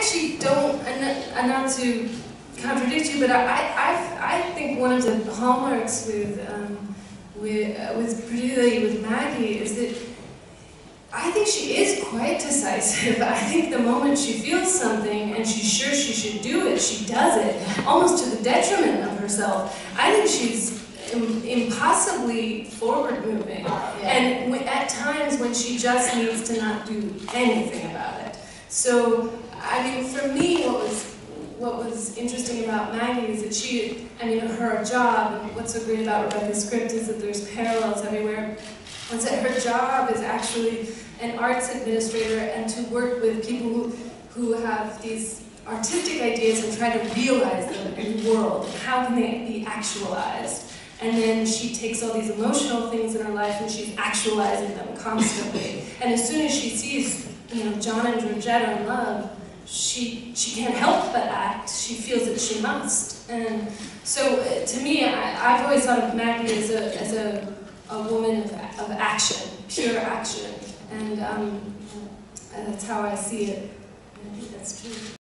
actually don't, and not to contradict you, but I, I, I think one of the hallmarks with, um, with, uh, with particularly with Maggie is that I think she is quite decisive. I think the moment she feels something and she's sure she should do it, she does it, almost to the detriment of herself. I think she's impossibly forward moving. Yeah. And at times when she just needs to not do anything about it. So, I mean, for me, what was what was interesting about Maggie is that she, I mean, her job, what's so great about Rebecca's script is that there's parallels everywhere, was that her job is actually an arts administrator and to work with people who, who have these artistic ideas and try to realize them in the world. How can they be actualized? And then she takes all these emotional things in her life and she's actualizing them constantly. And as soon as she sees, you know, John and Georgette in love, she she can't help but act. She feels that she must. And so, uh, to me, I, have always thought of Maggie as a as a, a woman of, of action, pure action, and um, that's how I see it. I think that's true.